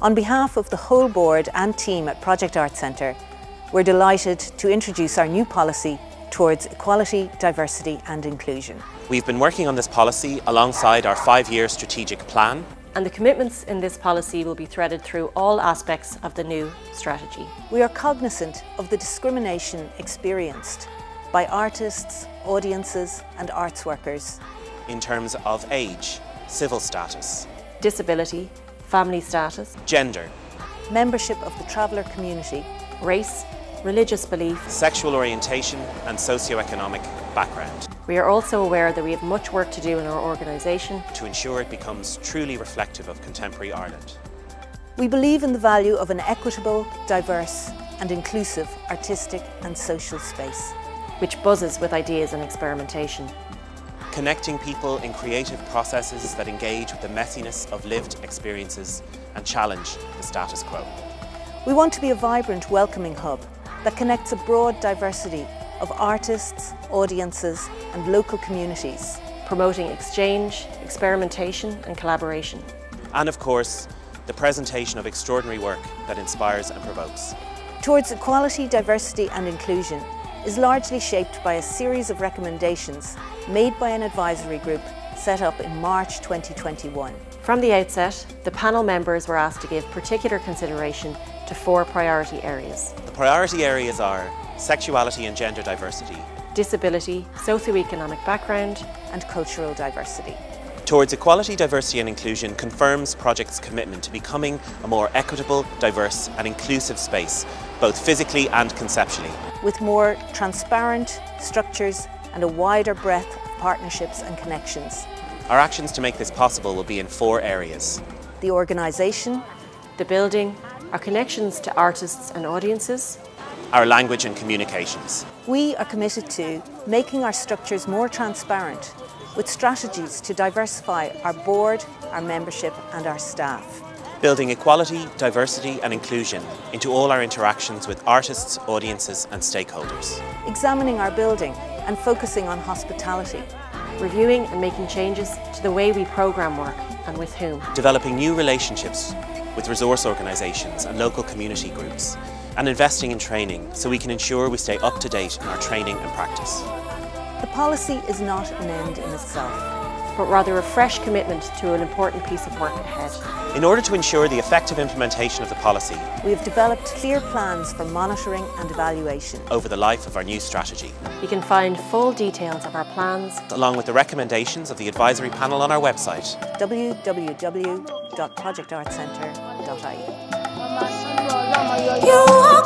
On behalf of the whole board and team at Project Arts Centre, we're delighted to introduce our new policy towards equality, diversity and inclusion. We've been working on this policy alongside our five-year strategic plan. And the commitments in this policy will be threaded through all aspects of the new strategy. We are cognisant of the discrimination experienced by artists, audiences and arts workers. In terms of age, civil status, disability, family status, gender, membership of the traveller community, race, religious belief, sexual orientation and socio-economic background. We are also aware that we have much work to do in our organisation to ensure it becomes truly reflective of contemporary Ireland. We believe in the value of an equitable, diverse and inclusive artistic and social space. Which buzzes with ideas and experimentation. Connecting people in creative processes that engage with the messiness of lived experiences and challenge the status quo. We want to be a vibrant, welcoming hub that connects a broad diversity of artists, audiences and local communities. Promoting exchange, experimentation and collaboration. And of course, the presentation of extraordinary work that inspires and provokes. Towards equality, diversity and inclusion is largely shaped by a series of recommendations made by an advisory group set up in March 2021. From the outset, the panel members were asked to give particular consideration to four priority areas. The priority areas are sexuality and gender diversity, disability, socio-economic background and cultural diversity. Towards Equality, Diversity and Inclusion confirms Project's commitment to becoming a more equitable, diverse and inclusive space, both physically and conceptually. With more transparent structures and a wider breadth of partnerships and connections. Our actions to make this possible will be in four areas. The organisation, the building, our connections to artists and audiences, our language and communications. We are committed to making our structures more transparent with strategies to diversify our board, our membership and our staff. Building equality, diversity and inclusion into all our interactions with artists, audiences and stakeholders. Examining our building and focusing on hospitality. Reviewing and making changes to the way we programme work and with whom. Developing new relationships with resource organisations and local community groups and investing in training so we can ensure we stay up to date in our training and practice. The policy is not an end in itself, but rather a fresh commitment to an important piece of work ahead. In order to ensure the effective implementation of the policy, we have developed clear plans for monitoring and evaluation over the life of our new strategy. You can find full details of our plans, along with the recommendations of the advisory panel on our website www.projectartscentre.ie. You are